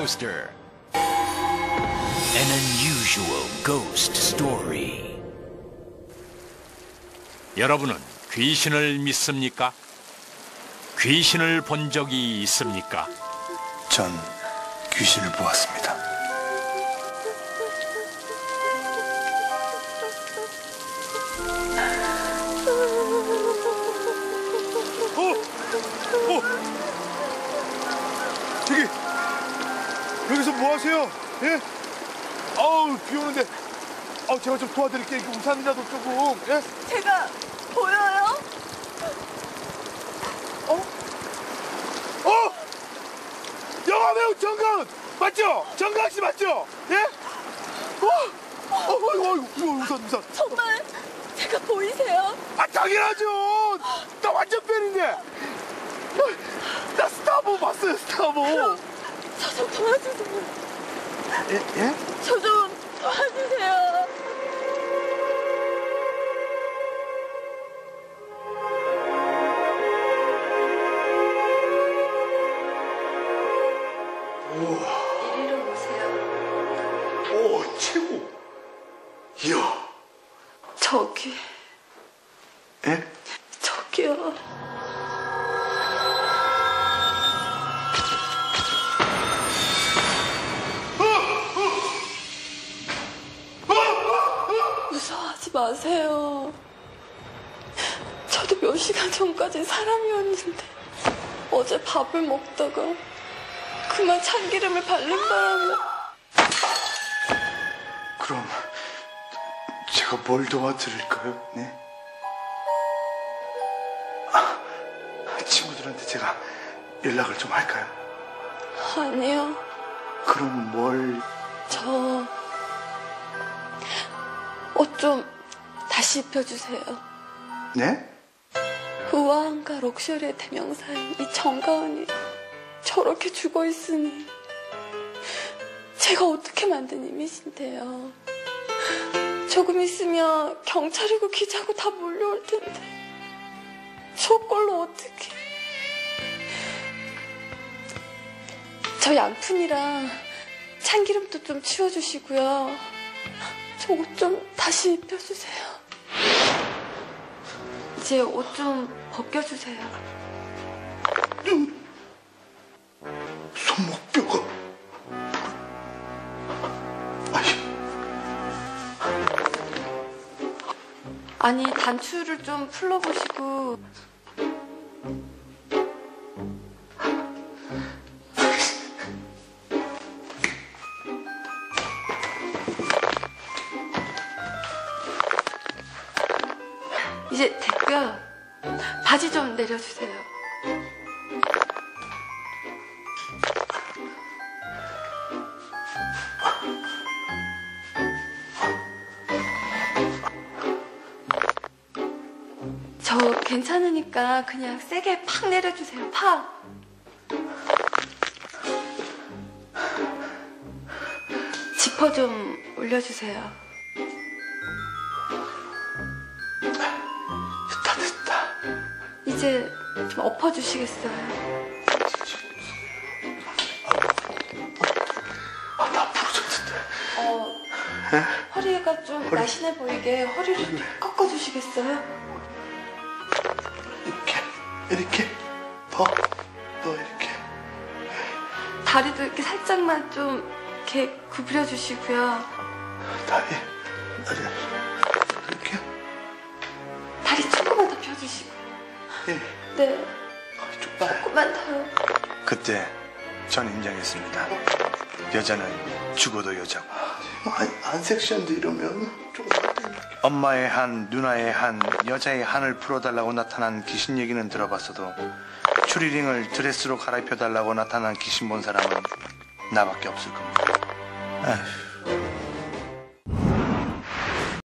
Poster. An unusual ghost story. 여러분은 귀신을 믿습니까? 귀신을 본 적이 있습니까? 전 귀신을 보았습니다. 뭐 하세요? 예? 아우 비 오는데 아 제가 좀 도와드릴게요. 우산이라도 조금 예? 제가 보여요? 어? 영화 배우 정가은 맞죠? 정가은 씨 맞죠? 예? 어? 어, 어이구, 어이구, 이거 우산, 우산. 정말 제가 보이세요? 아, 당연하죠. 나 완전 팬인데. 나 스타보 봤어요, 스타보. 저 좀 도와주세요. 예? 예? 저 좀 도와주세요. 이리로 오세요. 오, 최고. 이야. 저기, 예? 저기요. 하지 마세요. 저도 몇 시간 전까지 사람이었는데 어제 밥을 먹다가 그만 참기름을 바른 바람에 그럼 제가 뭘 도와드릴까요? 네? 아, 친구들한테 제가 연락을 좀 할까요? 아니요. 그럼 뭘 저 옷 좀 다시 입혀주세요. 네? 우아함과 럭셔리의 대명사인 이 정가은이 저렇게 죽어 있으니 제가 어떻게 만든 이미지인데요. 조금 있으면 경찰이고 기자고 다 몰려올 텐데 저걸로 어떻게? 저 양푼이랑 참기름도 좀 치워주시고요. 저옷좀 다시 입혀주세요. 이제 옷 좀 벗겨주세요. 손목뼈가 아니 단추를 좀 풀러보시고 이제 됐고요. 바지 좀 내려주세요. 저 괜찮으니까 그냥 세게 팍 내려주세요. 팍. 지퍼 좀 올려주세요. 이제 좀 엎어주시겠어요? 아 나 부러졌는데 어, 허리가 좀 날씬해 보이게 허리를 꺾어주시겠어요? 이렇게 이렇게 더 더 이렇게 다리도 이렇게 살짝만 좀 이렇게 구부려 주시고요. 다리 다리 이렇게 다리 조금만 더 펴주시고. 예 네, 좀 조금만 더요. 그때 전 인정했습니다. 여자는 죽어도 여자고. 안, 안 섹시한데 이러면 좀. 엄마의 한, 누나의 한, 여자의 한을 풀어달라고 나타난 귀신 얘기는 들어봤어도 추리링을 드레스로 갈아입혀달라고 나타난 귀신 본 사람은 나밖에 없을 겁니다. 아휴,